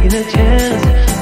taking a chance.